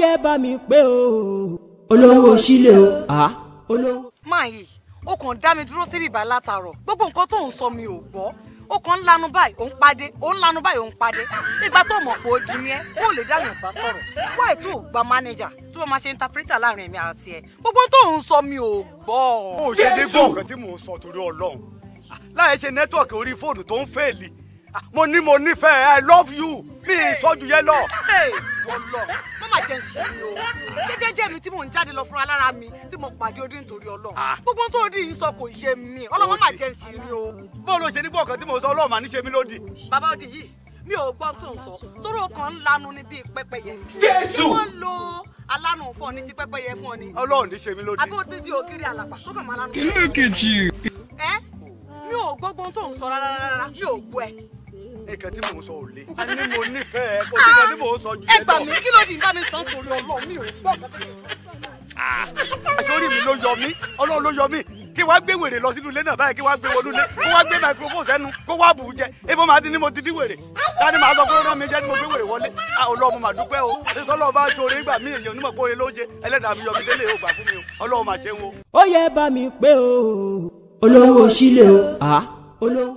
yẹ bá mi pé o. Olówó sílé o. ah. Olówó. máa yìí ó kàn dá mi dúró síbi ìbá látàárọ̀. Gbogbo nǹkan tó ń sọ mi ò gbọ́. Ó kàn ń lanu báyìí ó ń padé ó ń lanu báyìí ó ń padé. Nígbà tó mọ̀ pé ó di ní ẹ́ ó lè dáyàn bá sọ̀rọ̀. Wáyé tí ò gba mánéjà tó máa ṣe interpreter láàárín èmi àti ẹ̀? Gbogbo tó ń sọ mi ò gbọ́. ó ṣe dé gbọ́ nǹkan tí mò ń sọ torí ọlọ́run. Láì ṣe nẹ́tíwọ̀kì orí fóònù tó ń fèèlì mo ní mo nífẹ̀ẹ́ i love you mi ìsọjú yẹn lọ. ọlọ mama jẹ nsì mi o jẹjẹjẹ mi tí mò ń jáde lọ fúnra lára mi tí mo pàdé odi nítorí Ọlọ́run gbogbo tó di yìí sọ kò yé mi ọlọ mama jẹ nsì mi o. bọ́ọ̀lù ṣe ní gbọ́ nǹkan tí ń sọ ọlọ́run mà ní ṣe mí lódì. bàbá odi yìí mi ò gbọ́ tó ń sọ torí o kàn ń lanu ní bíi pẹ́pẹ́yẹ. Jésù! tí wọ́n lo alánú fún ọ ní ti pẹ́pẹ́yẹ fún ọ ni. ọlọ́run ní ṣe mí lódì. àbí o ti di ògiri àlàpà tó kàn máa lanu. Look at you. ẹ mi ò gbọ́ gbọ́n tó ń sọ rárá rárá mi ò gbọ́ ẹ. Nǹkan tí mò ń sọ ò le. a ní mo nífẹ̀ẹ́ kò sí nǹkan tí mò ń sọ ju ẹ yẹn gbà mí kí ló di bá mi sàn torí Ọlọ́run mi ò gbọ́ kàtàkì. àṣọrí mi ló yọ mí ọlọ́run ló yọ mí. Kí wàá gbé wèrè lọ sínú ilé náà báyìí kí wàá gbé wọnú ilé kó wàá gbé microphone sẹ́nu kó wàá bù ú jẹ. Ebo máa ti ní mo ti di wèrè. Tani màá sọ pé rán mi iṣẹ́ ni mo gbé wèrè wọlé? A ọlọ́run mà dúpẹ́ o. Ọlọ́run bá ṣoore nígbà mí èèyàn onímọ̀ pé oore ló ṣe ẹlẹ́dàá mi yọ mí délé o gbà fún mi o. Ọlọ́run mà ṣe ń wo. ó yẹ bá mi pé o. Olówó sílé o. Ah? Olówó.